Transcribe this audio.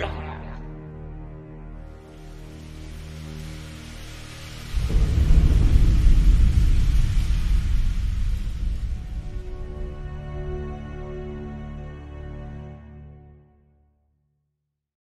Yeah.